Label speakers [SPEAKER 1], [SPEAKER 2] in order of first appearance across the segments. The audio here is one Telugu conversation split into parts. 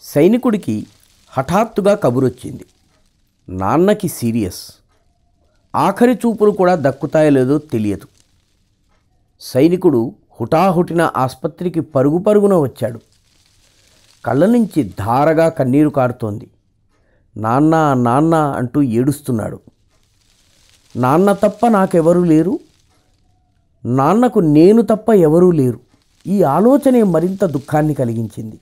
[SPEAKER 1] సైనికుడికి హఠాత్తుగా కబురొచ్చింది. నాన్నకి సీరియస్. ఆఖరి చూపులు కూడా దక్కుతాయో లేదో తెలియదు. సైనికుడు హుటాహుటిన ఆసుపత్రికి పరుగు పరుగున వచ్చాడు. కళ్ళ నుంచి ధారగా కన్నీరు కారుతోంది. నాన్న నాన్న అంటూ ఏడుస్తున్నాడు. నాన్న తప్ప నాకెవరూ లేరు? నాన్నకు నేను తప్ప ఎవరూ లేరు? ఈ ఆలోచనే మరింత దుఃఖాన్ని కలిగించింది.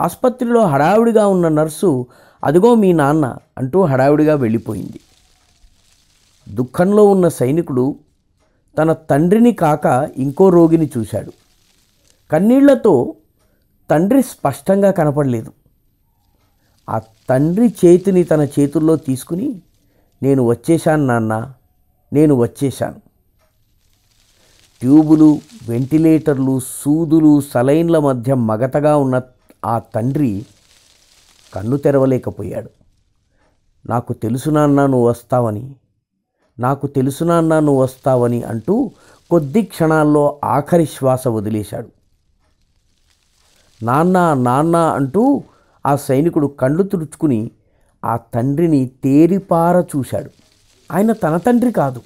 [SPEAKER 1] ఆసుపత్రిలో హడావిడిగా ఉన్న నర్సు అదిగో మీ నాన్న అంటూ హడావిడిగా వెళ్ళిపోయింది. దుఃఖంలో ఉన్న సైనికుడు తన తండ్రిని కాక ఇంకో రోగిని చూశాడు. కన్నీళ్ళతో తండ్రి స్పష్టంగా కనపడలేదు. ఆ తండ్రి చేతిని తన చేతుల్లో తీసుకుని నేను వచ్చేశాను నాన్న నేను వచ్చేశాను. ట్యూబులు వెంటిలేటర్లు సూదులు సలైన్ల మధ్య మగతగా ఉన్న ఆ తండ్రి కన్ను తెరవలేకపోయాడు. నాకు తెలుసు నాన్న నువ్వు వస్తావని నాకు తెలుసు నాన్న నువ్వు వస్తావని అంటూ కొద్ది క్షణాల్లో ఆఖరి శ్వాస వదిలేశాడు. నాన్న నాన్న అంటూ ఆ సైనికుడు కళ్ళు తుడుచుకుని ఆ తండ్రిని తేరిపార చూశాడు. ఆయన తన తండ్రి కాదు.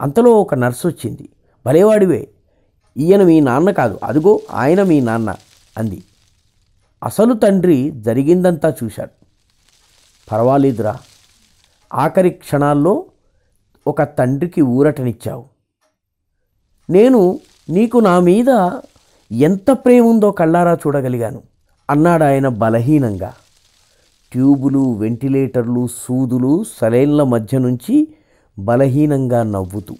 [SPEAKER 1] అంతలో ఒక నర్సు వచ్చింది భలేవాడివే ఈయన మీ నాన్న కాదు. అదిగో ఆయన మీ నాన్న. అంది. అసలు తండ్రి జరిగిందంతా చూశాడు. పర్వాలేదురా. ఆఖరి క్షణాల్లో ఒక తండ్రికి ఊరటనిచ్చావు. నేను నీకు నా మీద ఎంత ప్రేమ ఉందో కళ్ళారా చూడగలిగాను అన్నాడు ఆయన బలహీనంగా. ట్యూబులు వెంటిలేటర్లు సూదులు సలైన్ల మధ్య నుంచి బలహీనంగా నవ్వుతూ.